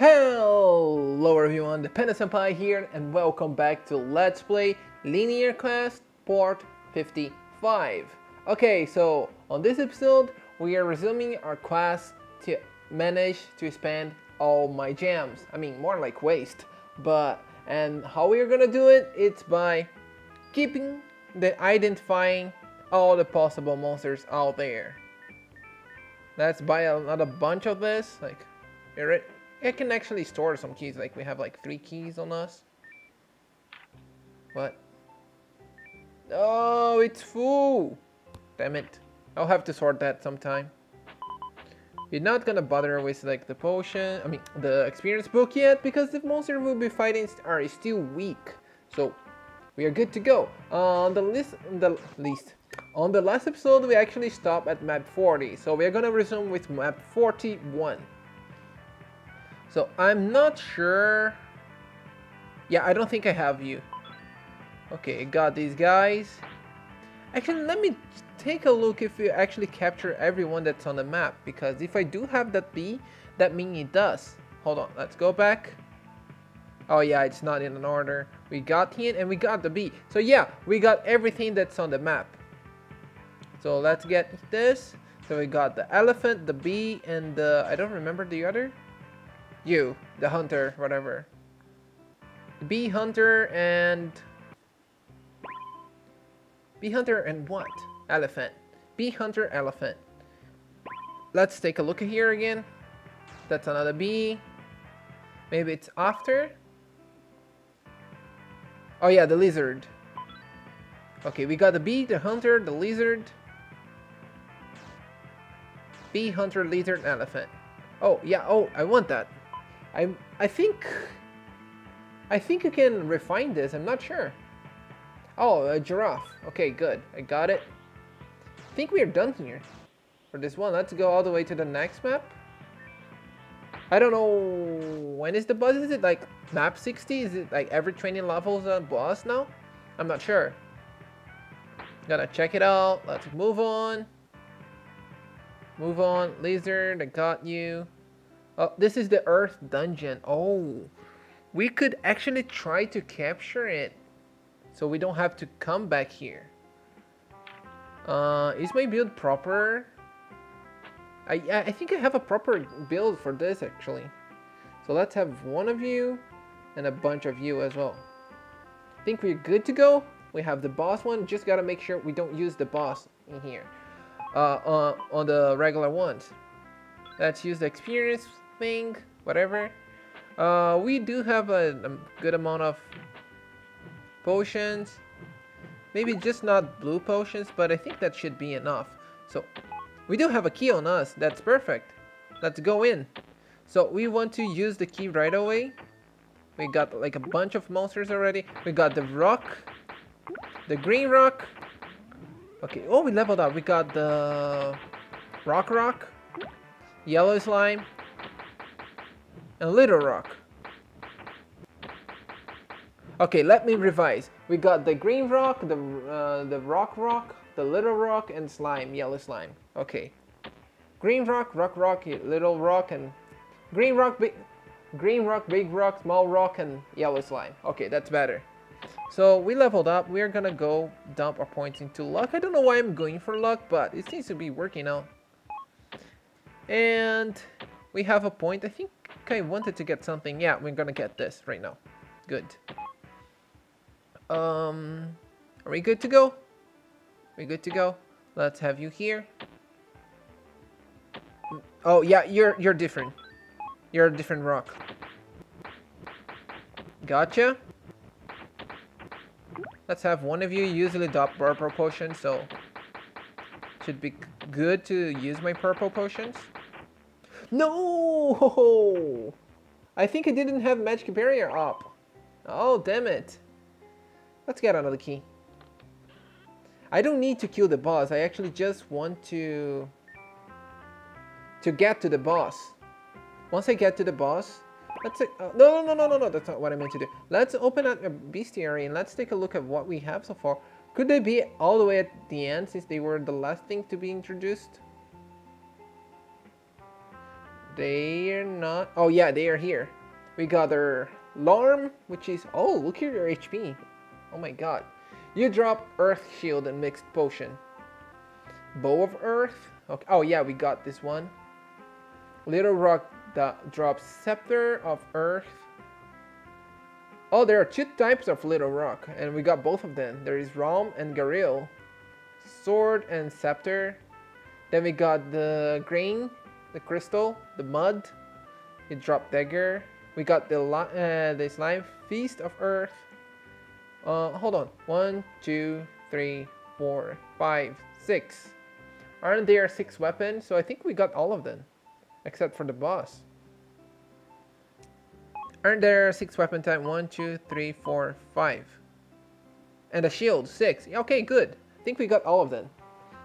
Hello everyone, the Panda Senpai here and welcome back to Let's Play Linear Quest Part 55. Okay, so on this episode we are resuming our quest to manage to spend all my gems. I mean more like waste, but and how we are gonna do it? It's by keeping the identifying all the possible monsters out there. Let's buy another bunch of this, like here it it can actually store some keys, like we have like three keys on us. What? Oh, it's full! Damn it. I'll have to sort that sometime. We're not gonna bother with like the potion, I mean the experience book yet because the monster we'll be fighting are still weak. So we are good to go. Uh, on the list, the list. On the last episode we actually stopped at map 40, so we are gonna resume with map 41. So I'm not sure. Yeah, I don't think I have you. Okay, got these guys. Actually, let me take a look if you actually capture everyone that's on the map. Because if I do have that bee, that means it does. Hold on, let's go back. Oh yeah, it's not in an order. We got him and we got the bee. So yeah, we got everything that's on the map. So let's get this. So we got the elephant, the bee, and the... I don't remember the other. You, the hunter, whatever. Bee hunter and... Bee hunter and what? Elephant. Bee hunter, elephant. Let's take a look here again. That's another bee. Maybe it's after. Oh yeah, the lizard. Okay, we got the bee, the hunter, the lizard. Bee, hunter, lizard, elephant. Oh, yeah, oh, I want that. I I think I think you can refine this. I'm not sure. Oh, a giraffe. Okay, good. I got it. I think we are done here for this one. Let's go all the way to the next map. I don't know when is the boss. Is it like map 60? Is it like every 20 levels a boss now? I'm not sure. Gotta check it out. Let's move on. Move on. Lizard, I got you. Oh, this is the Earth Dungeon. Oh, we could actually try to capture it. So we don't have to come back here. Uh, is my build proper? I, I think I have a proper build for this actually. So let's have one of you and a bunch of you as well. I think we're good to go. We have the boss one. Just gotta make sure we don't use the boss in here. Uh, uh, on the regular ones. Let's use the experience whatever. Uh, we do have a, a, good amount of potions. Maybe just not blue potions, but I think that should be enough. So, we do have a key on us. That's perfect. Let's go in. So, we want to use the key right away. We got like a bunch of monsters already. We got the rock, the green rock. Okay, oh, we leveled up. We got the rock rock, yellow slime, and Little Rock. Okay, let me revise. We got the green rock, the uh, the rock rock, the little rock, and slime, yellow slime. Okay. Green rock, rock rock, little rock, and green rock, big, green rock, big rock, small rock, and yellow slime. Okay, that's better. So we leveled up. We're gonna go dump our points into luck. I don't know why I'm going for luck, but it seems to be working out. And we have a point. I think I wanted to get something. Yeah, we're gonna get this right now. Good. Um, are we good to go? We good to go? Let's have you here. Oh yeah, you're you're different. You're a different rock. Gotcha. Let's have one of you usually adopt purple potion, so should be good to use my purple potions. No! I think I didn't have magic barrier up. Oh, damn it. Let's get another key. I don't need to kill the boss. I actually just want to... To get to the boss. Once I get to the boss... Let's... Uh, no, no, no, no, no, no. That's not what I meant to do. Let's open up a bestiary and let's take a look at what we have so far. Could they be all the way at the end since they were the last thing to be introduced? They're not. Oh yeah, they are here. We got their Larm, which is. Oh, look here, your HP. Oh my god. You drop Earth Shield and Mixed Potion. Bow of Earth. Okay. Oh yeah, we got this one. Little Rock that drops Scepter of Earth. Oh, there are two types of Little Rock, and we got both of them. There is Rom and Garil. Sword and Scepter. Then we got the Grain, the Crystal, the Mud. It dropped Dagger. We got the, uh, the Slime Feast of Earth. Uh, hold on. One, two, three, four, five, six. Aren't there six weapons? So I think we got all of them. Except for the boss. Aren't there six weapon type? One, two, three, four, five. And a shield, six. Okay, good. I think we got all of them.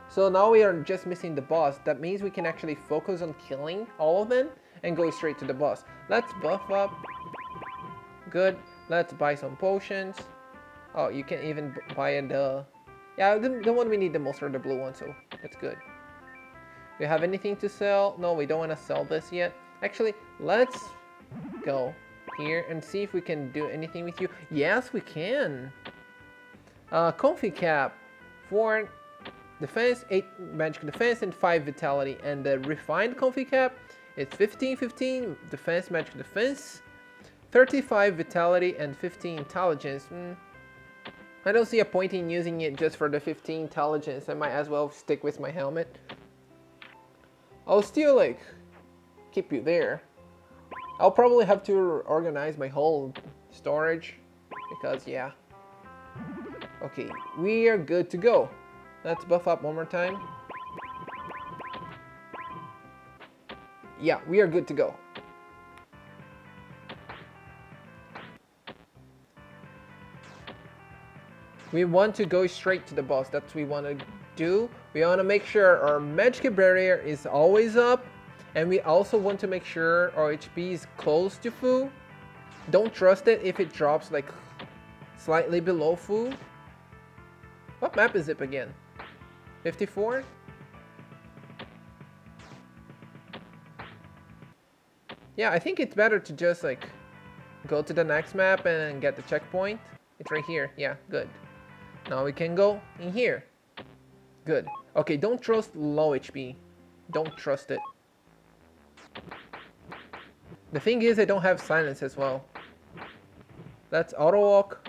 So now we are just missing the boss. That means we can actually focus on killing all of them and go straight to the boss. Let's buff up. Good. Let's buy some potions. Oh, you can even buy the... Yeah, the, the one we need the most are the blue one, so that's good. Do you have anything to sell? No, we don't want to sell this yet. Actually, let's go here and see if we can do anything with you. Yes, we can. Uh, comfy cap. 4 defense, 8 magic defense, and 5 vitality. And the refined comfy cap is 15, 15 defense, magic defense, 35 vitality, and 15 intelligence. Mm. I don't see a point in using it just for the 15 intelligence. I might as well stick with my helmet. I'll still like keep you there. I'll probably have to organize my whole storage because yeah. Okay, we are good to go. Let's buff up one more time. Yeah, we are good to go. We want to go straight to the boss. That's what we want to do. We want to make sure our magic barrier is always up. And we also want to make sure our HP is close to full. Don't trust it if it drops like slightly below full. What map is it again? 54? Yeah, I think it's better to just like go to the next map and get the checkpoint. It's right here. Yeah, good. Now we can go in here. Good. Okay, don't trust low HP. Don't trust it. The thing is, I don't have silence as well. Let's auto walk.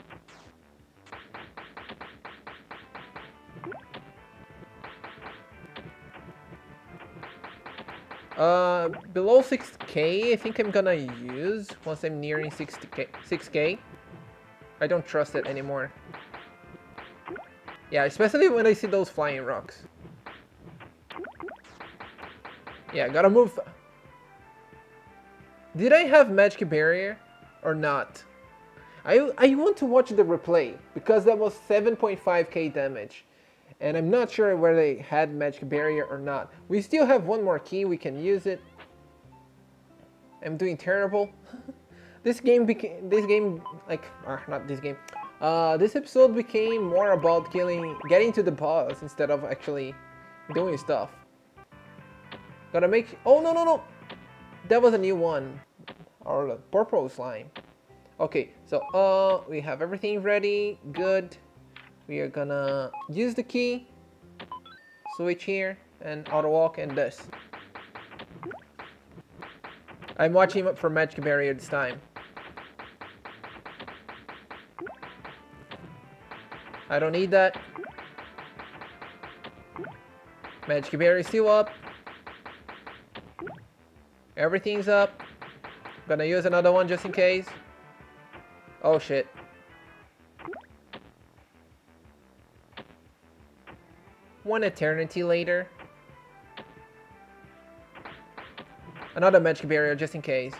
Uh, below 6k, I think I'm gonna use once I'm nearing 6k. 6k. I don't trust it anymore. Yeah, especially when I see those flying rocks. Yeah, gotta move. Did I have magic barrier or not? I, I want to watch the replay because that was 7.5k damage. And I'm not sure whether they had magic barrier or not. We still have one more key, we can use it. I'm doing terrible. this game became, this game, like, uh, not this game. Uh, this episode became more about killing, getting to the boss instead of actually doing stuff. Gotta make, oh no no no! That was a new one. Or purple slime. Okay, so uh, we have everything ready, good. We are gonna use the key, switch here, and auto walk and this. I'm watching up for magic barrier this time. I don't need that. Magic barrier is still up. Everything's up. Gonna use another one just in case. Oh shit. One eternity later. Another magic barrier just in case.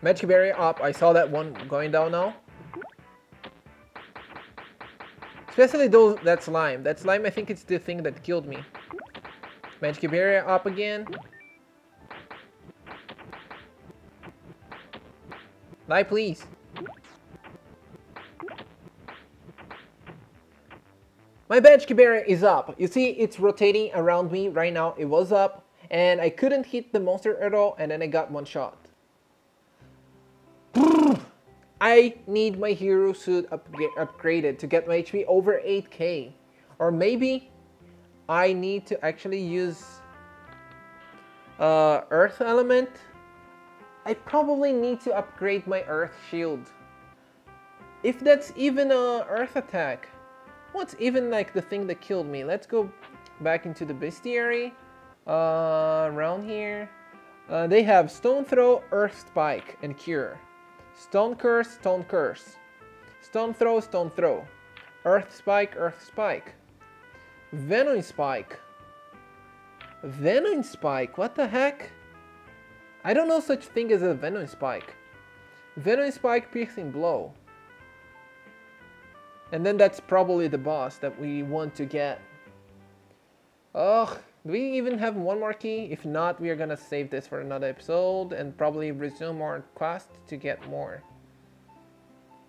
Magic barrier up. I saw that one going down now. Especially those that slime. That slime I think it's the thing that killed me. Magic barrier up again. Die, please. My Magic Barrier is up. You see, it's rotating around me right now. It was up, and I couldn't hit the monster at all, and then I got one shot. I need my hero suit upgra upgraded to get my HP over 8k. Or maybe I need to actually use uh, Earth Element. I probably need to upgrade my Earth Shield. If that's even a Earth attack. What's even like the thing that killed me? Let's go back into the bestiary. Uh, around here. Uh, they have Stone Throw, Earth Spike, and Cure. Stone Curse, Stone Curse. Stone Throw, Stone Throw. Earth Spike, Earth Spike. Venom Spike. Venom Spike, what the heck? I don't know such thing as a Venom Spike. Venom Spike, Piercing Blow. And then that's probably the boss that we want to get. Ugh, do we even have one more key? If not, we are gonna save this for another episode and probably resume our quest to get more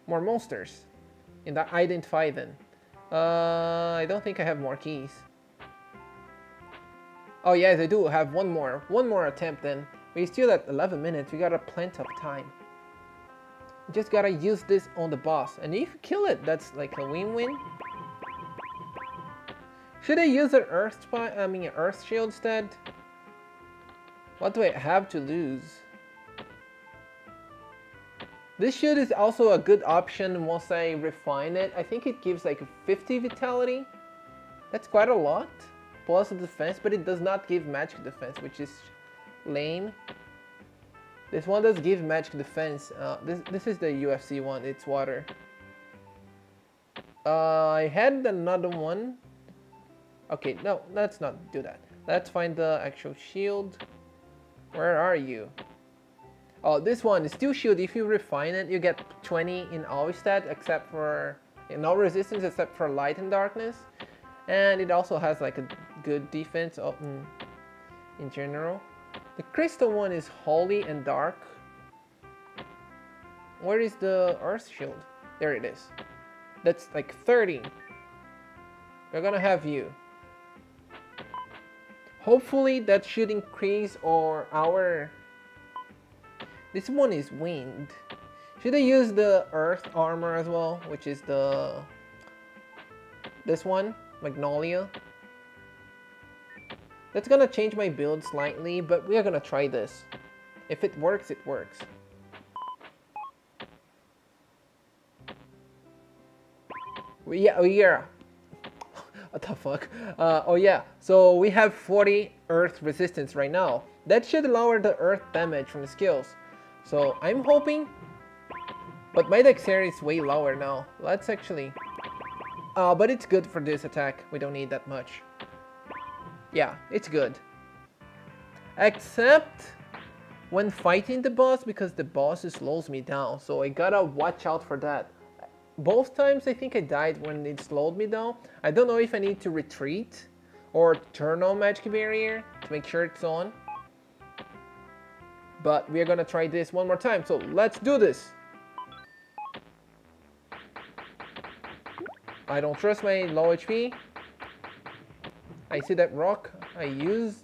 more monsters and identify them. Uh, I don't think I have more keys. Oh yes, I do have one more. One more attempt then. We still at 11 minutes. We got a plenty of time. Just gotta use this on the boss. And if you kill it, that's like a win-win. Should I use an earth spy I mean an earth shield instead? What do I have to lose? This shield is also a good option once I refine it. I think it gives like 50 vitality. That's quite a lot. Plus defense, but it does not give magic defense, which is lame. This one does give magic defense. Uh, this, this is the UFC one, it's water. Uh, I had another one. Okay, no, let's not do that. Let's find the actual shield. Where are you? Oh, this one is still shield. If you refine it, you get 20 in all stats except for all resistance except for light and darkness. And it also has like a good defense in, mm, in general. The crystal one is holy and dark. Where is the earth shield? There it is. That's like 30. We're gonna have you. Hopefully that should increase our, our... This one is wind. Should I use the earth armor as well? Which is the... This one? Magnolia? That's gonna change my build slightly, but we are gonna try this. If it works, it works. Yeah, oh yeah. what the fuck? Uh, oh yeah, so we have 40 earth resistance right now. That should lower the earth damage from the skills. So I'm hoping, but my dexterity is way lower now. Let's actually, uh, but it's good for this attack. We don't need that much. Yeah, it's good. Except when fighting the boss because the boss slows me down. So I gotta watch out for that. Both times I think I died when it slowed me down. I don't know if I need to retreat or turn on magic barrier to make sure it's on. But we're gonna try this one more time. So let's do this. I don't trust my low HP. I see that rock I used.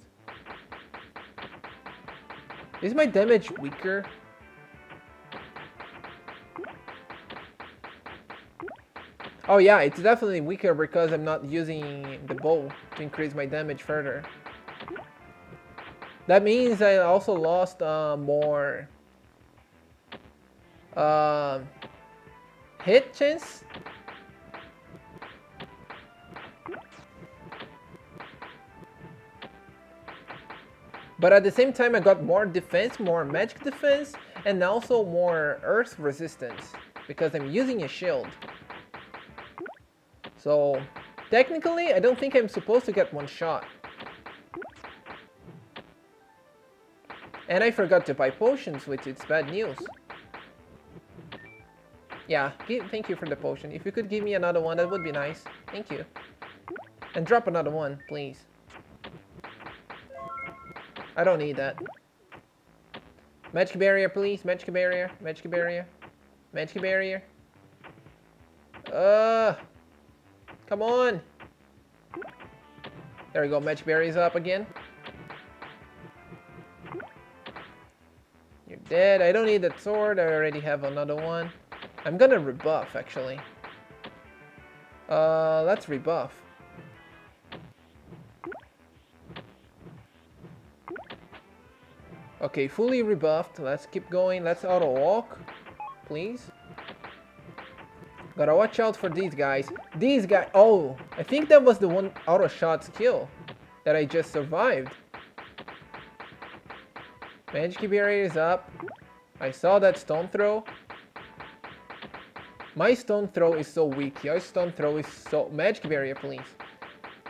Is my damage weaker? Oh yeah, it's definitely weaker because I'm not using the bow to increase my damage further. That means I also lost uh, more uh, hit chance But at the same time, I got more defense, more magic defense, and also more earth resistance because I'm using a shield. So, technically, I don't think I'm supposed to get one shot. And I forgot to buy potions, which is bad news. Yeah, thank you for the potion. If you could give me another one, that would be nice. Thank you. And drop another one, please. I don't need that. Magic barrier, please. Magic barrier. Magic barrier. Magic barrier. Uh. Come on. There we go, Magic Barrier is up again. You're dead. I don't need that sword. I already have another one. I'm gonna rebuff, actually. Uh, let's rebuff. Okay, fully rebuffed. Let's keep going. Let's auto walk, please. Gotta watch out for these guys. These guys. Oh, I think that was the one auto shot skill that I just survived. Magic barrier is up. I saw that stone throw. My stone throw is so weak. Your stone throw is so... Magic barrier, please.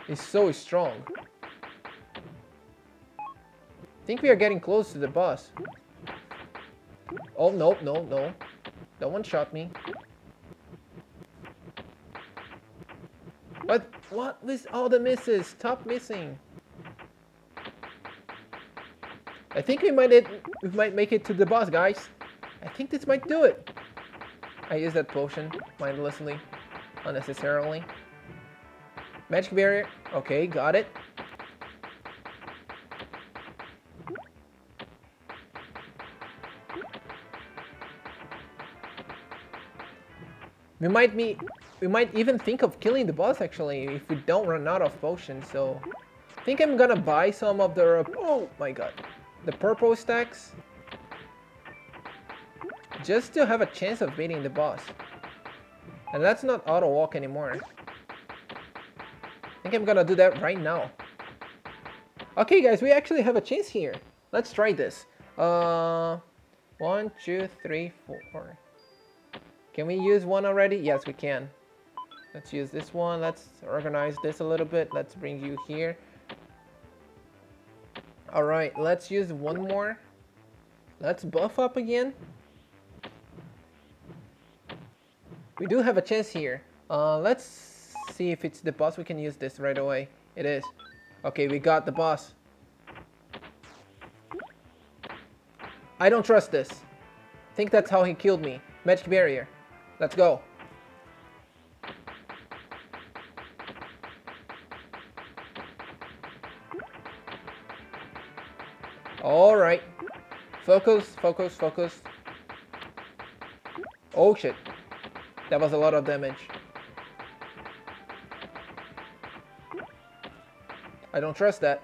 Is so strong think we are getting close to the boss. Oh, no, no, no. No one shot me. What? What is all the misses? Stop missing. I think we might it, we might make it to the boss, guys. I think this might do it. I use that potion mindlessly, unnecessarily. Magic barrier. Okay, got it. We might be, we might even think of killing the boss actually if we don't run out of potions. So, I think I'm gonna buy some of the oh my god, the purple stacks, just to have a chance of beating the boss. And that's not auto walk anymore. I think I'm gonna do that right now. Okay, guys, we actually have a chance here. Let's try this. Uh, one, two, three, four. Can we use one already? Yes, we can. Let's use this one. Let's organize this a little bit. Let's bring you here. Alright, let's use one more. Let's buff up again. We do have a chance here. Uh, let's see if it's the boss. We can use this right away. It is. Okay, we got the boss. I don't trust this. I think that's how he killed me. Magic barrier. Let's go. All right. Focus, focus, focus. Oh shit. That was a lot of damage. I don't trust that.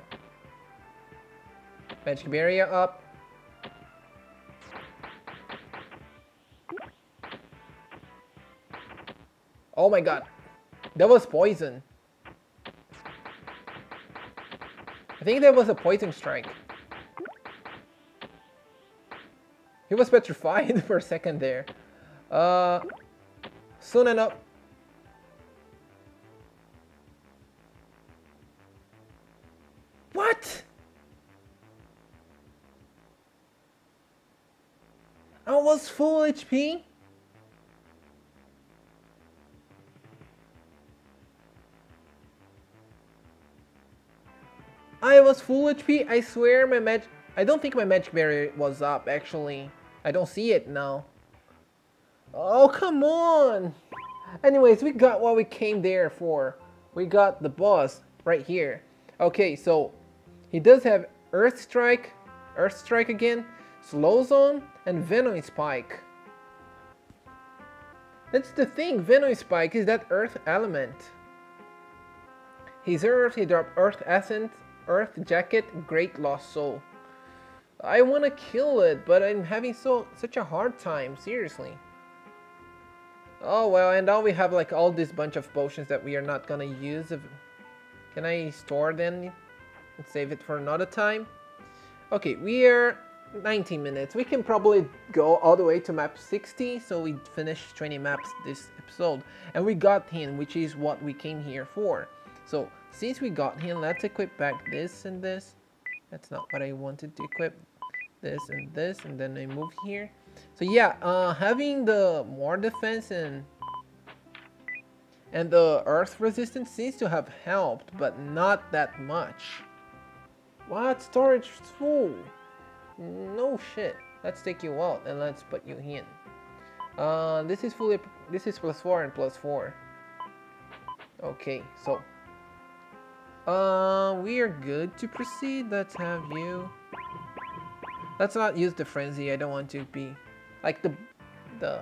Magic barrier up. My god. That was poison. I think that was a poison strike. He was petrified for a second there. Uh, soon enough. What? I was full HP? Was full HP. I swear my magic... I don't think my magic barrier was up, actually. I don't see it now. Oh, come on! Anyways, we got what we came there for. We got the boss right here. Okay, so he does have Earth Strike, Earth Strike again, Slow Zone, and Venom Spike. That's the thing, Venom Spike is that Earth element. He's Earth, he dropped Earth Essence, Earth Jacket, Great Lost Soul. I want to kill it, but I'm having so such a hard time, seriously. Oh well, and now we have like all this bunch of potions that we are not gonna use. Can I store them and save it for another time? Okay, we are 19 minutes. We can probably go all the way to map 60, so we finish 20 maps this episode. And we got him, which is what we came here for. So since we got here, let's equip back this and this. That's not what I wanted to equip. This and this, and then I move here. So yeah, uh, having the more defense and and the earth resistance seems to have helped, but not that much. What? Storage full? No shit. Let's take you out and let's put you in. Uh, this is fully, this is plus 4 and plus 4. Okay, so Uh, we are good to proceed. Let's have you. Let's not use the frenzy. I don't want to be like the the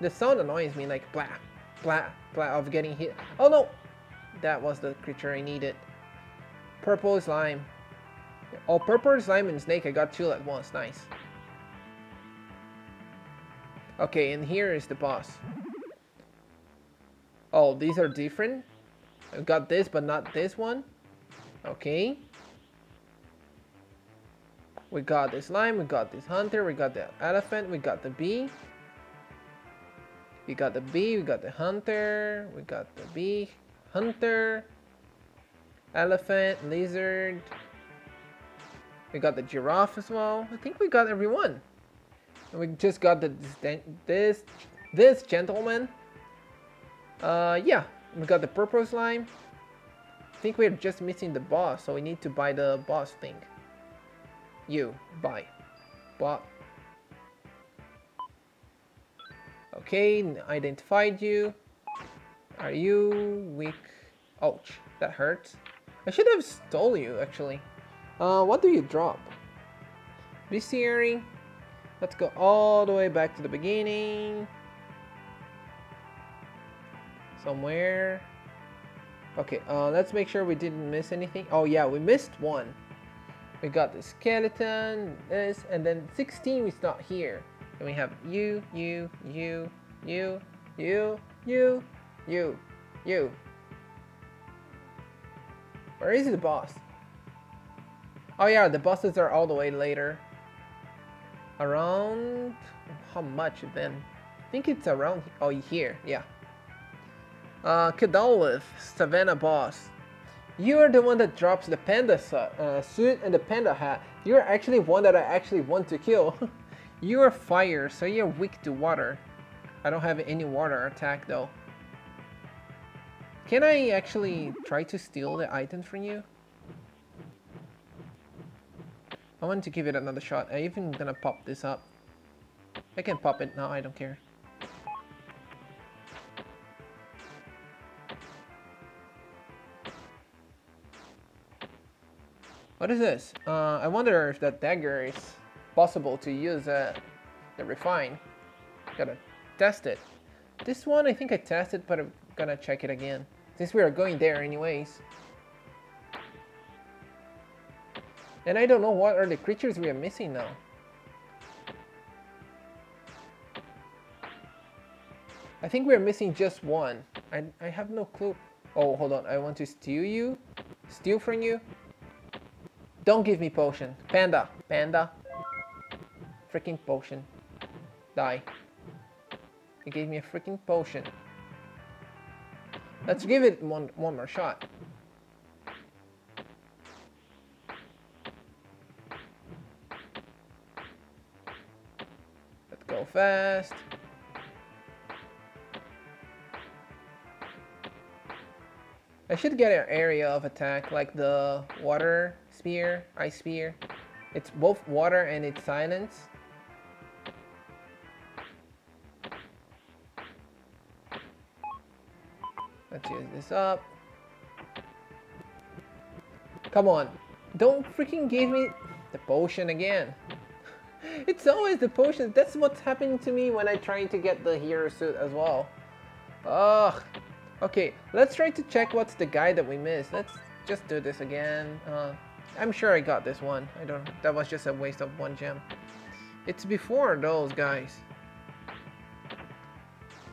the sound annoys me like blah blah blah of getting hit. Oh no, that was the creature I needed. Purple slime. Oh, purple slime and snake. I got two at once. Nice. Okay, and here is the boss. Oh, these are different. I got this, but not this one. Okay. We got this slime, we got this hunter, we got the elephant, we got the bee. We got the bee, we got the hunter, we got the bee, hunter, elephant, lizard. We got the giraffe as well. I think we got everyone. And we just got the this this gentleman. Uh, yeah, we got the purple slime. I think we're just missing the boss, so we need to buy the boss thing. You, buy. Bought. Okay, identified you. Are you weak? Ouch, that hurts. I should have stole you, actually. Uh, what do you drop? Bestiary. Let's go all the way back to the beginning. Somewhere. Okay, uh, let's make sure we didn't miss anything. Oh yeah, we missed one. We got the skeleton, this, and then 16 is not here. And we have you, you, you, you, you, you, you, you. Where is the boss? Oh yeah, the bosses are all the way later. Around... How much then? I think it's around... Oh, here. Yeah. Uh, Kedalith, Savannah boss. You are the one that drops the panda uh, suit and the panda hat. You are actually one that I actually want to kill. you are fire, so you're weak to water. I don't have any water attack though. Can I actually try to steal the item from you? I want to give it another shot. I even gonna pop this up. I can pop it now, I don't care. What is this? Uh, I wonder if that dagger is possible to use uh, the refine. Gotta test it. This one I think I tested, but I'm gonna check it again. Since we are going there anyways. And I don't know what are the creatures we are missing now. I think we're missing just one. I, I have no clue. Oh, hold on. I want to steal you. Steal from you. Don't give me potion. Panda. Panda. Freaking potion. Die. He gave me a freaking potion. Let's give it one, one more shot. Let's go fast. I should get an area of attack like the water spear, ice spear. It's both water and it's silence. Let's use this up. Come on. Don't freaking give me the potion again. it's always the potions. That's what's happening to me when I try to get the hero suit as well. Ugh. Okay, let's try to check what's the guy that we missed. Let's just do this again. Uh, I'm sure I got this one. I don't. That was just a waste of one gem. It's before those guys.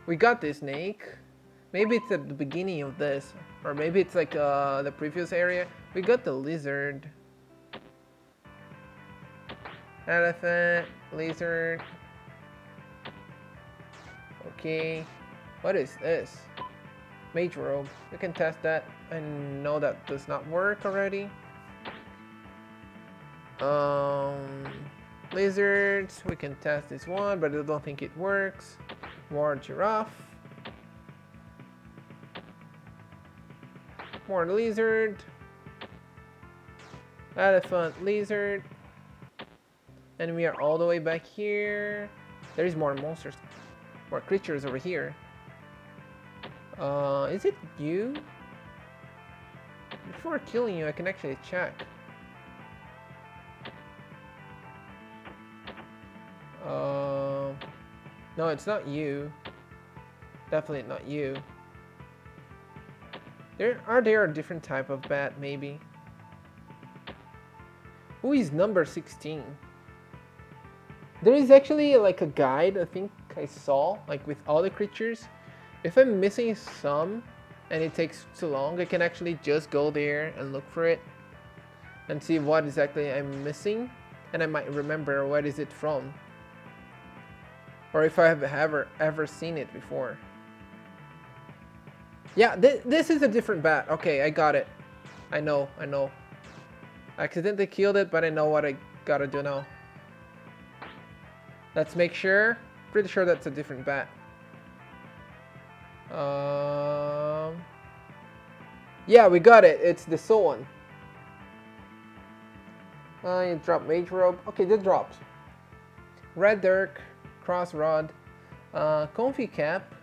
We got this snake. Maybe it's at the beginning of this. Or maybe it's like uh, the previous area. We got the lizard. Elephant, lizard. Okay. What is this? Mage robe. We can test that. I know that does not work already. Um, lizards. We can test this one, but I don't think it works. More giraffe. More lizard. Elephant, lizard. And we are all the way back here. There is more monsters, more creatures over here. Uh, is it you? before killing you, I can actually check. Uh, no, it's not you. Definitely not you. There are there a different type of bat, maybe? Who is number 16? There is actually like a guide I think I saw, like with all the creatures. If I'm missing some and it takes too long, I can actually just go there and look for it and see what exactly I'm missing and I might remember what is it from or if I have ever ever seen it before. Yeah, th this is a different bat. Okay, I got it. I know, I know. I accidentally killed it, but I know what I gotta do now. Let's make sure. Pretty sure that's a different bat. Um, yeah, we got it. It's the soul one. Uh, you drop mage robe. Okay, that dropped. Red Dirk, cross rod, uh, comfy cap,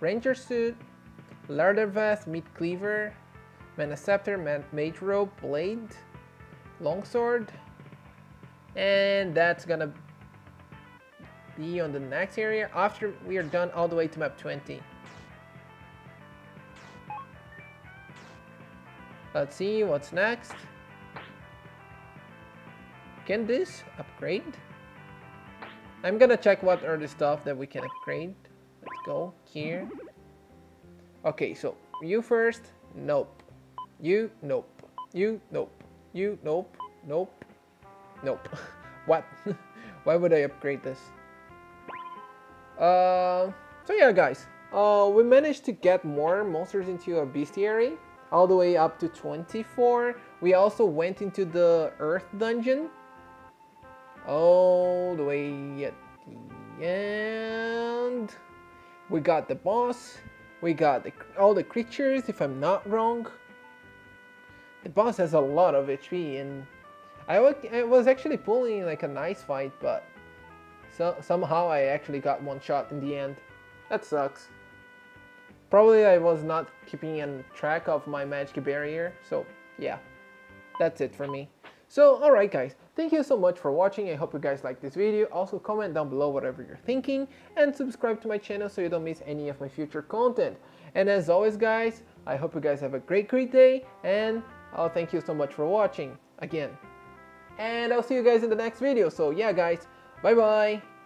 ranger suit, Larder vest, meat cleaver, mana scepter, man mage robe, blade, longsword, and that's gonna be on the next area after we are done all the way to map 20. Let's see what's next. Can this upgrade? I'm gonna check what are the stuff that we can upgrade. Let's go here. Okay, so you first. Nope. You, nope. You, nope. You, nope. Nope. Nope. what? Why would I upgrade this? Uh, so yeah, guys. Uh, we managed to get more monsters into a bestiary, all the way up to 24. We also went into the Earth dungeon, all the way at the end. We got the boss. We got the, all the creatures, if I'm not wrong. The boss has a lot of HP, and I was actually pulling like a nice fight, but so somehow I actually got one shot in the end. That sucks. Probably I was not keeping in track of my magic barrier, so yeah. That's it for me. So alright guys, thank you so much for watching, I hope you guys liked this video, also comment down below whatever you're thinking, and subscribe to my channel so you don't miss any of my future content. And as always guys, I hope you guys have a great great day, and I'll thank you so much for watching, again. And I'll see you guys in the next video, so yeah guys, Bye bye.